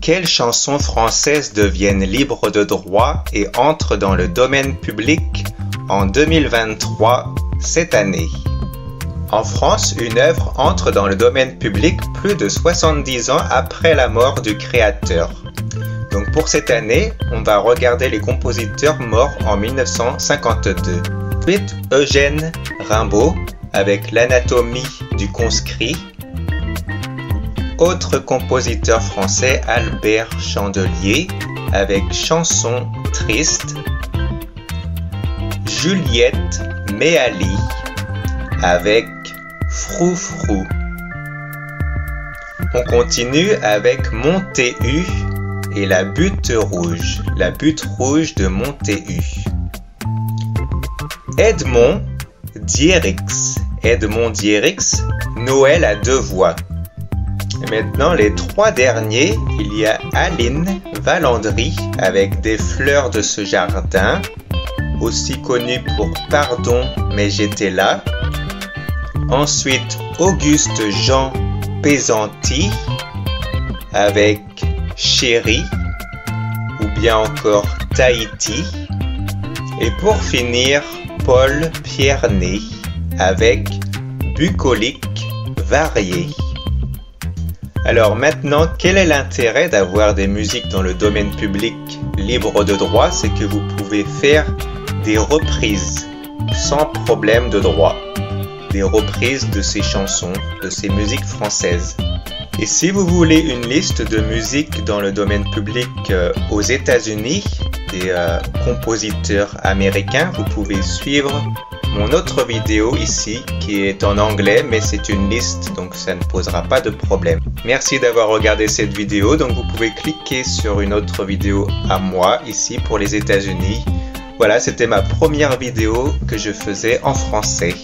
quelles chansons françaises deviennent libres de droit et entrent dans le domaine public en 2023 cette année? En France, une œuvre entre dans le domaine public plus de 70 ans après la mort du créateur. Donc pour cette année, on va regarder les compositeurs morts en 1952. Ensuite, Eugène Rimbaud avec l'anatomie du conscrit. Autre compositeur français, Albert Chandelier avec Chanson triste. Juliette Méali avec Froufrou. On continue avec Montéhu et la butte rouge, la butte rouge de Montéhu. Edmond Dierix, Edmond Dierix, Noël à deux voix. Maintenant, les trois derniers, il y a Aline Valandry avec des fleurs de ce jardin, aussi connu pour Pardon, mais j'étais là. Ensuite, Auguste Jean Pesanti avec Chéri ou bien encore Tahiti. Et pour finir, Paul Pierné avec Bucolique varié. Alors maintenant, quel est l'intérêt d'avoir des musiques dans le domaine public libre de droit? C'est que vous pouvez faire des reprises sans problème de droit. Des reprises de ces chansons, de ces musiques françaises. Et si vous voulez une liste de musiques dans le domaine public euh, aux États-Unis, des euh, compositeurs américains, vous pouvez suivre mon autre vidéo ici qui est en anglais mais c'est une liste donc ça ne posera pas de problème. Merci d'avoir regardé cette vidéo donc vous pouvez cliquer sur une autre vidéo à moi ici pour les États-Unis. Voilà c'était ma première vidéo que je faisais en français.